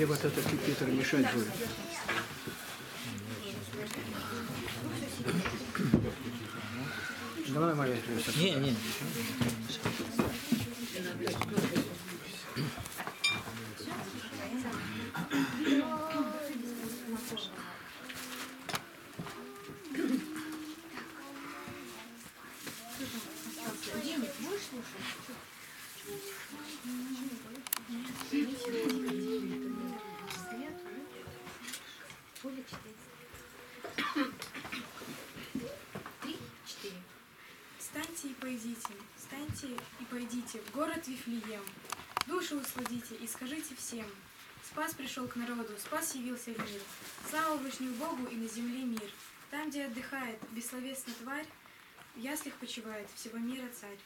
Тебе вот это Питер мешать будет. Давай, Мария, Не, не. Пойдите, встаньте и пойдите в город Вифлеем. Душу усладите и скажите всем. Спас пришел к народу, спас явился в мир. Слава Вышнему Богу и на земле мир. Там, где отдыхает бессловесная тварь, в яслях почивает всего мира царь.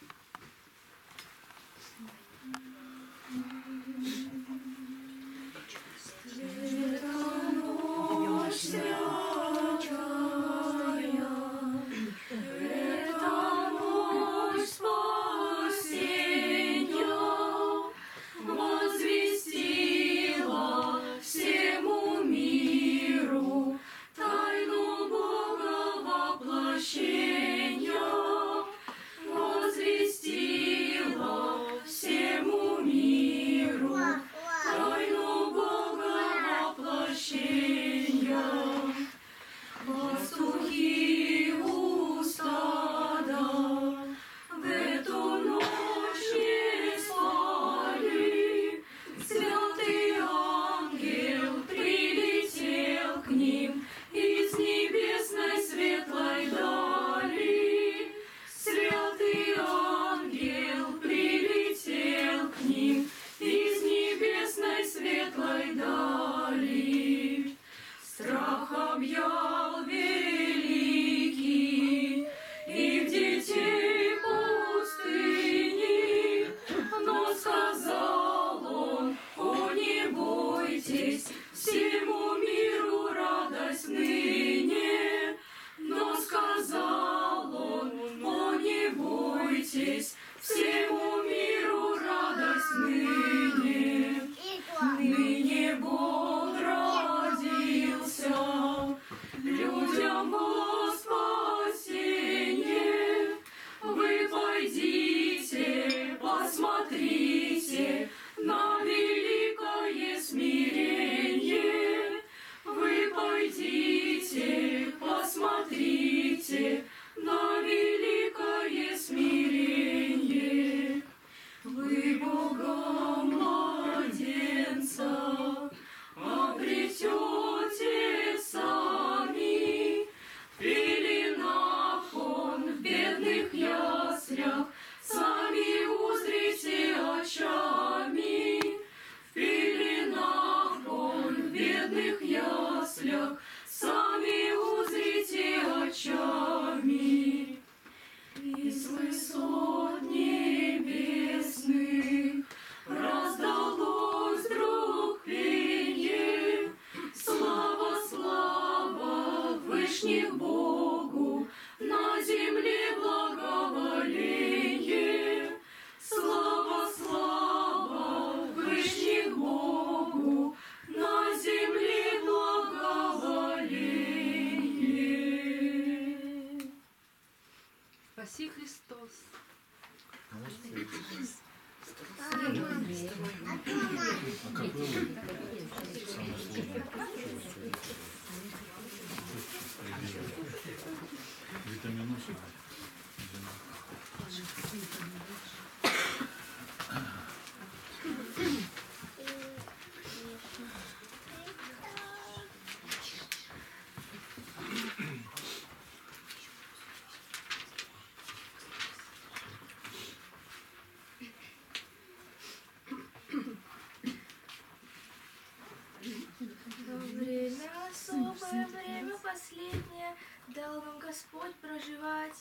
Последнее, дал нам Господь проживать.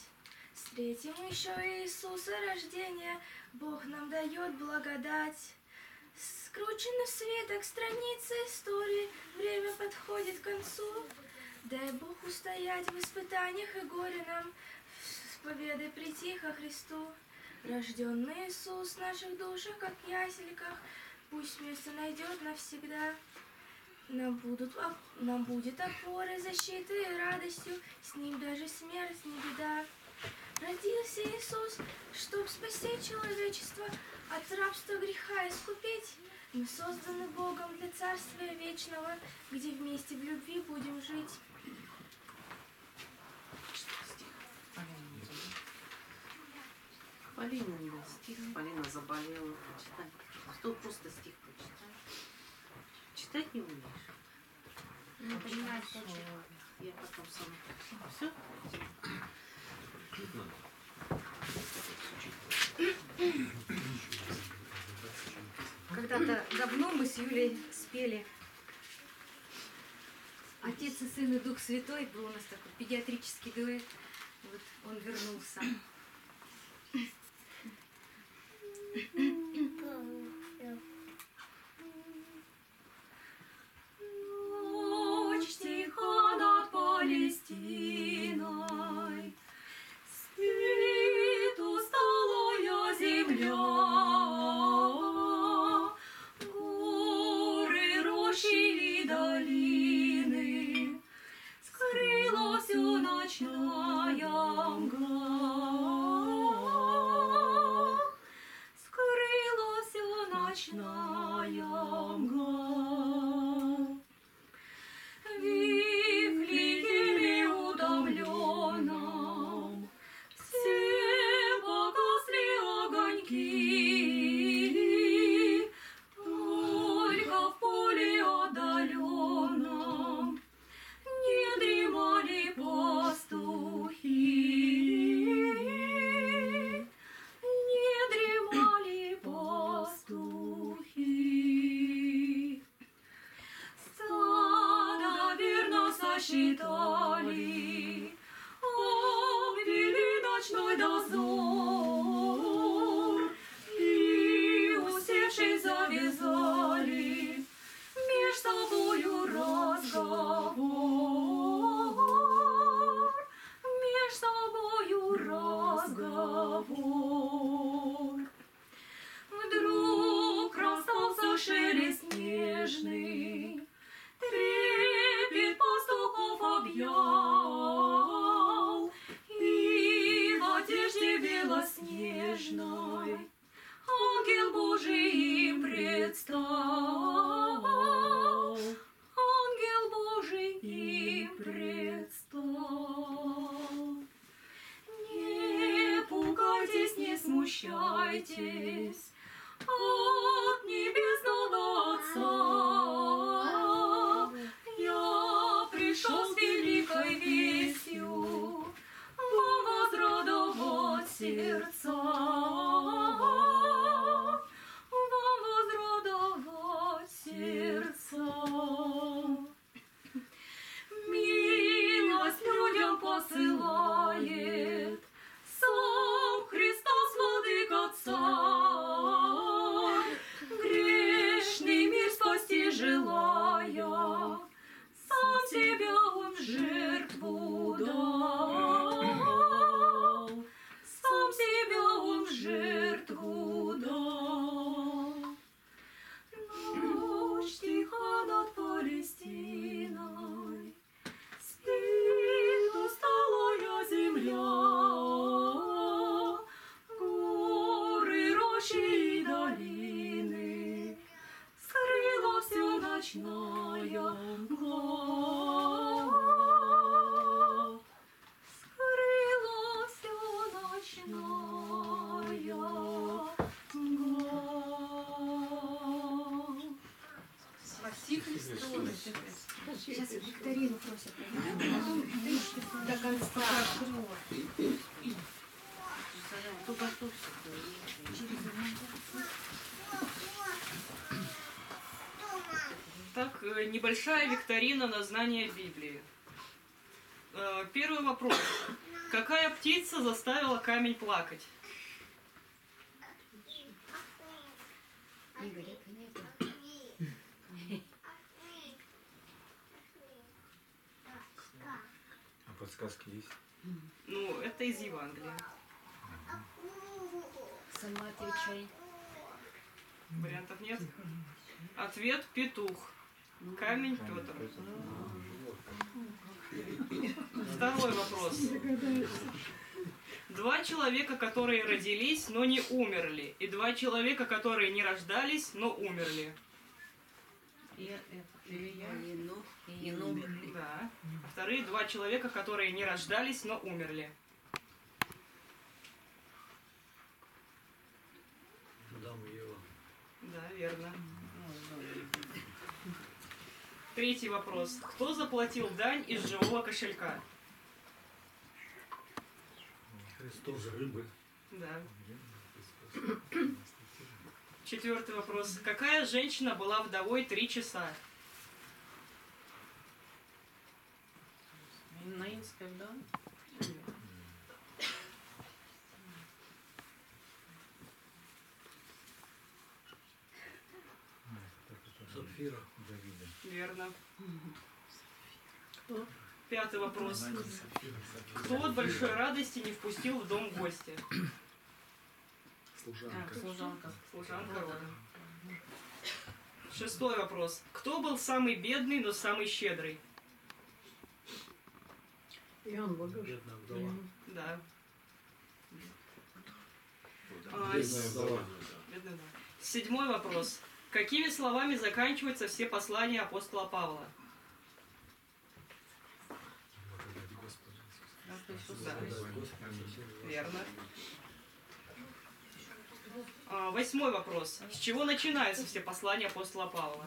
Встретим еще Иисуса рождения, Бог нам дает благодать. Скручены в свиток страницы истории, время подходит к концу. Дай Бог устоять в испытаниях и горе нам, с победой прийти ко Христу. Рожденный Иисус в наших душах, как ясельках, пусть место найдет навсегда. Нам, будут, нам будет опорой, защитой и радостью, с ним даже смерть не беда. Родился Иисус, чтоб спасти человечество от рабства греха искупить. Мы созданы Богом для Царствия Вечного, где вместе в любви будем жить. Полина стих, Полина заболела, прочитай. Что просто стих прочитай. Читать не умеешь? Точно. Ой, Я потом сама. Все? Когда-то давно мы с Юлей спели Отец и Сын и Дух Святой. Был у нас такой педиатрический дуэт. Вот он вернулся. see. Возрадовать Сейчас викторину просят. До конца. Так, э, небольшая викторина на знание Библии. Э, Первый вопрос. Какая птица заставила камень плакать? Игорь, это не это. А подсказки есть? Ну, это из Евангелия. Сама отвечай. Вариантов нет? Ответ петух. Камень Петр. Второй вопрос. Два человека, которые родились, но не умерли, и два человека, которые не рождались, но умерли. И это, Илья, Енох, Енох. Да. А вторые два человека, которые не рождались, но умерли. Адам и Ева. Да, верно. Третий вопрос. Кто заплатил дань из живого кошелька? Христос. Рыбы. Да. Четвертый вопрос. Какая женщина была вдовой три часа? Наинская, да? Сапфира. Верно. Пятый вопрос. Кто от большой радости не впустил в дом гостя? А, служанка. Служанка рода. Шестой вопрос. Кто был самый бедный, но самый щедрый? Бедная вдова. Да. А, бедная вдова. Седьмой вопрос. Какими словами заканчиваются все послания апостола Павла? Да. Верно. А, восьмой вопрос. С чего начинаются все послания апостола Павла?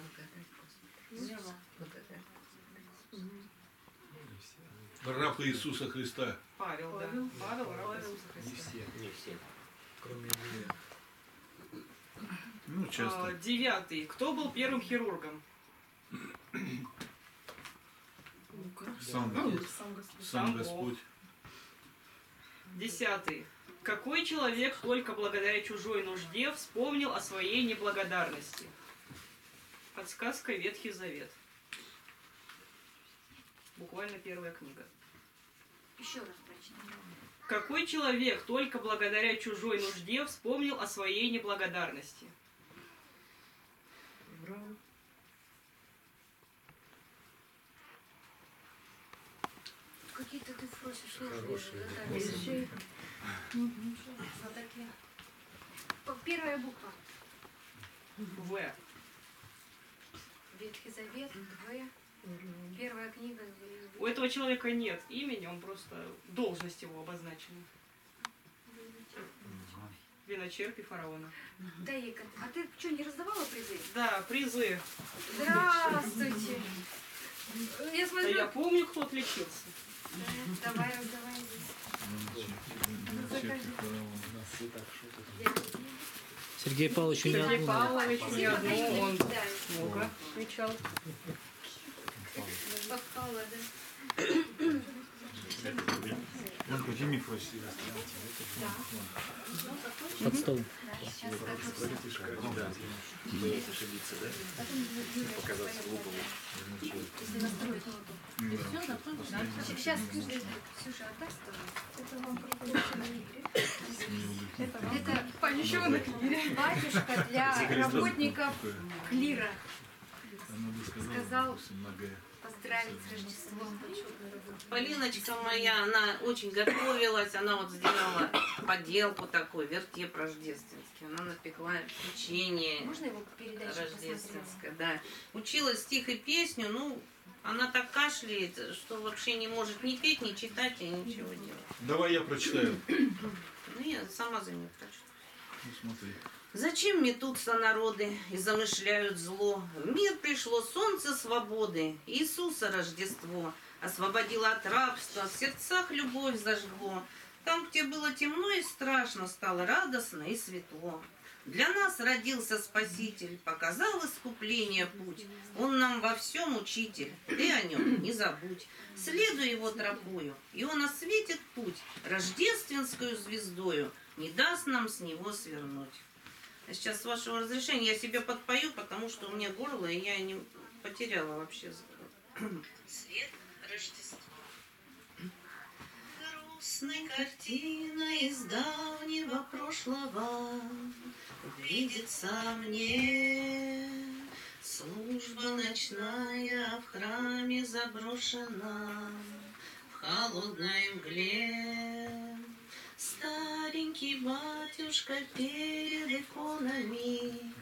Раб Иисуса Христа. Павел, да. Павел, раб Иисуса Не Христа. все. Не все. Кроме Илья. Ну, А, часто. девятый. Кто был первым хирургом? Сам, Сам сам Бог. Господь. Десятый. Какой человек только благодаря чужой нужде вспомнил о своей неблагодарности? Подсказка Ветхий Завет. Буквально первая книга. Еще раз прочитай. Какой человек только благодаря чужой нужде вспомнил о своей неблагодарности? Какие-то ты просишь Хорошие. Вот такие. Первая буква. В. Ветхий Завет, В. Первая книга. У этого человека нет имени, он просто должность его обозначена. Виночерпи фараона. Дай ей кон- А ты что, не раздавала призы? Да, призы. Здравствуйте. Я Да смотрю. я помню, кто отличился. Да, Давай, раздавай. Сергей Павлович у меня Сергей Павлович не одно, конечно, он да. много отмечал. Попала, да. под стол. Сейчас, Ксюша, отдай Это батюшка для работников клира. Сказал поздравить с Рождеством. Полиночка моя, она очень готовилась, она вот сделала поделку такой, вертеп рождественский. Она напекла печенье Можно его рождественское, да. Училась стих и песню, ну, она так кашляет, что вообще не может ни петь, ни читать, и ничего делать. Давай я прочитаю. Ну, я сама за нее прочитаю. Ну. Зачем метутся народы и замышляют зло? В мир пришло солнце свободы, Иисуса Рождество. Освободило от рабства, в сердцах любовь зажгло. Там, где было темно и страшно, стало радостно и светло. Для нас родился Спаситель, показал искупление путь. Он нам во всем учитель, ты о нем не забудь. Следуй его тропою, и он осветит путь рождественскую звездою, не даст нам с него свернуть. А Сейчас, с вашего разрешения, я себе подпою, потому что у меня горло, и я не потеряла вообще. Свет Рождества. Грустной картиной из давнего прошлого Видится мне служба ночная в храме заброшена, в холодной мгле. Старенький батюшка перед иконами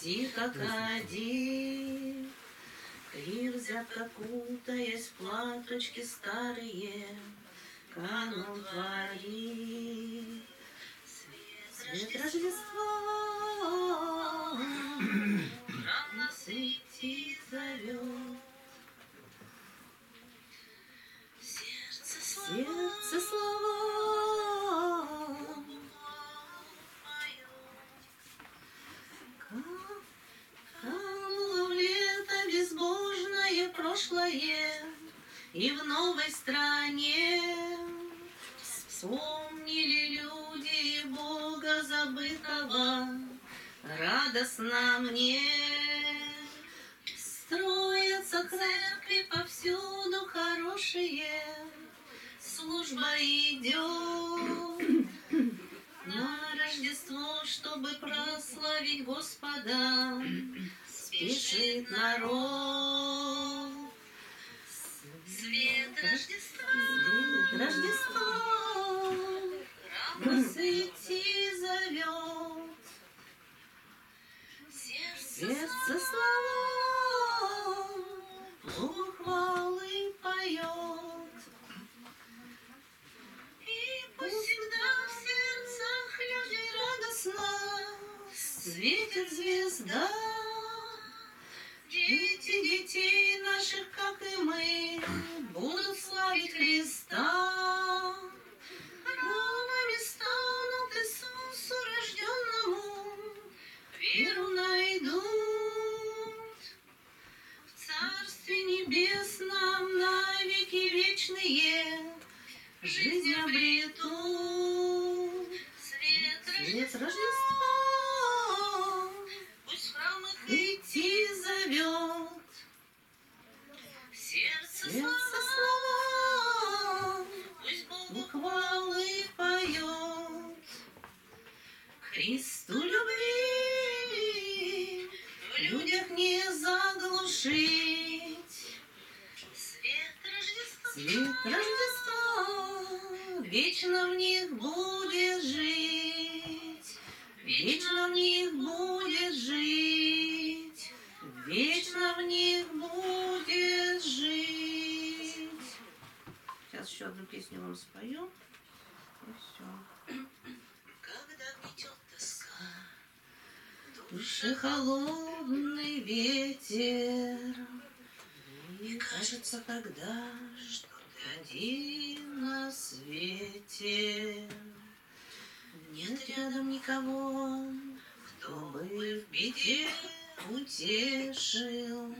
тихо кадит, Криво взятка кутаясь в платочки старые, канун творит. Свет Рождества рано светит зовет. Сердце слова прошлое, И в новой стране Вспомнили люди Бога забытого, Радостно мне. Строятся церкви повсюду хорошие, Служба идет на Рождество, чтобы прославить Господа, спешит народ. Свет Рождества, свет Рождества, рано сойти зовет. Сердце слова, Богу хвалы поет. И пусть всегда в сердцах людей радостно Светит звезда. Душе холодный ветер, И кажется, когда что ты один на свете. Нет рядом никого, кто бы в беде утешил.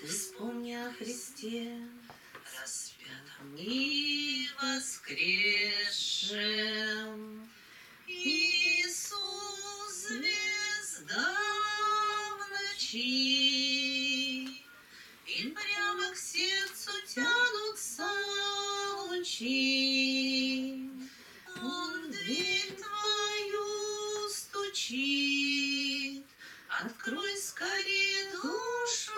Ты вспомни о Христе, распятом и воскресшем. Иисус, звезда в ночи, И прямо к сердцу тянутся лучи. Он в дверь твою стучит, Открой скорее душу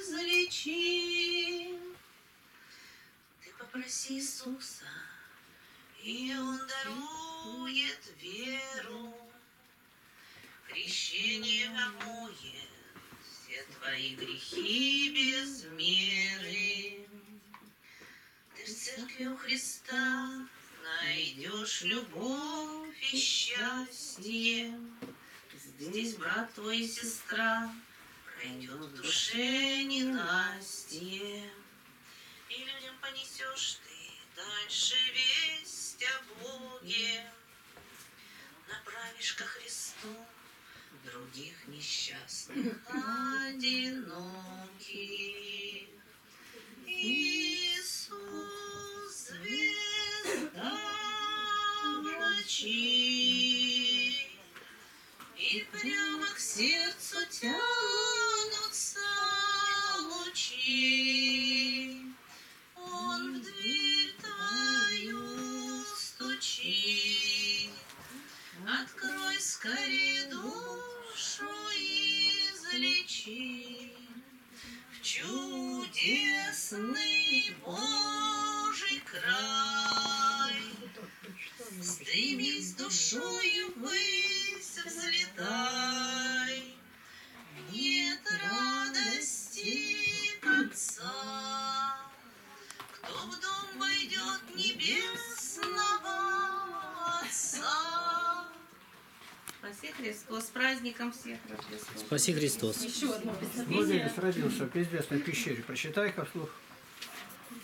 излечи. Ты попроси Иисуса, и Он дарует веру. Крещение омоет все твои грехи без меры. Ты в церкви у Христа найдешь любовь и счастье. Здесь брат твой и сестра пройдет в душе ненастье. И людям понесешь ты дальше весть о Боге. Направишь ко Христу других несчастных, одиноких. Иисус, звезда ночи, и прямо к сердцу тянутся лучи. Он в дверь твою стучит, открой скорее ключи в чудесный Божий край. Стремись душою праздником всех Рождества. Спаси Христос. Еще одно песнопение. Владимир родился в известной пещере. Прочитай-ка вслух.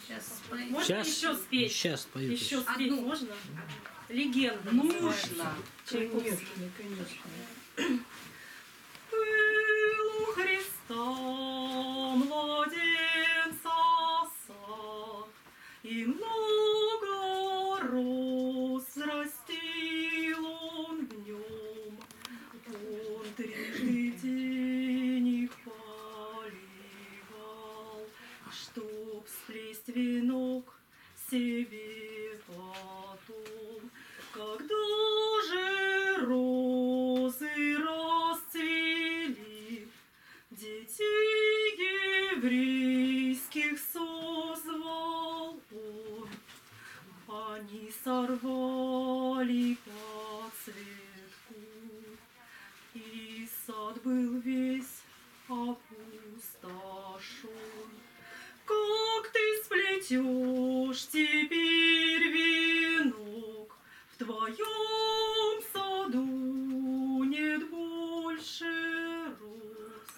Сейчас спою. Можно Сейчас. еще спеть? Сейчас пою. Еще спеть Одну. можно? Легенда. Нужно. Чайковский. конечно. Был сплетешь теперь венок В твоем саду. Нет больше роз.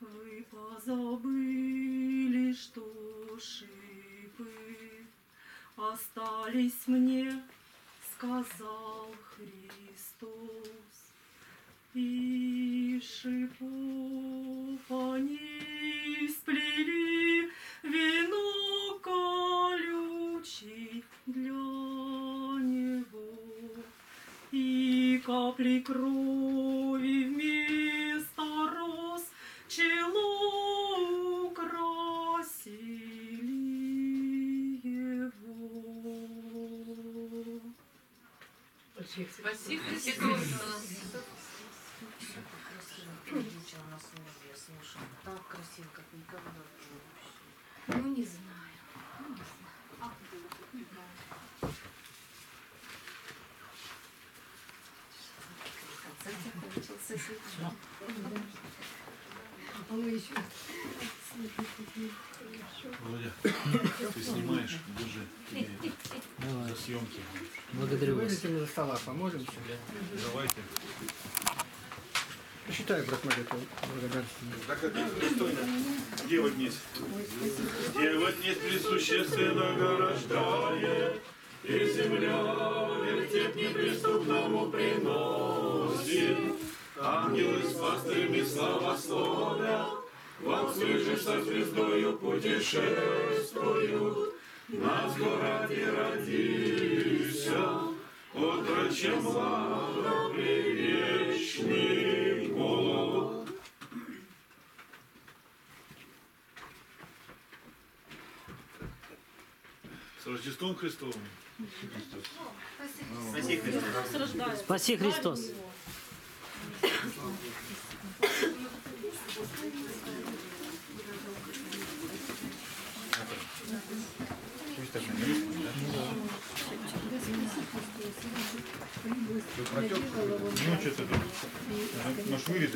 Вы позабыли, что шипы Остались мне, сказал Христос. И шипов Так красиво, как никогда. Ну, не знаю. Володя, ты снимаешь, держи. Давай. За съемки. Благодарю вас. Вылезем из стола, поможем себе. Давайте. Прочитай, брат молитву благодарственную. Так это достойно. Делать несть. Делать несть присущественно рождает, И земля вертеп неприступному приносит. Ангелы с пастырями славословят, Вам слышишь со звездою путешествуют. Нас городе родился, Отрочем слава привечный год. С Рождеством Христовым. Христос рождается. Спаси Христос. Ну, что-то тут. Может, вырезать?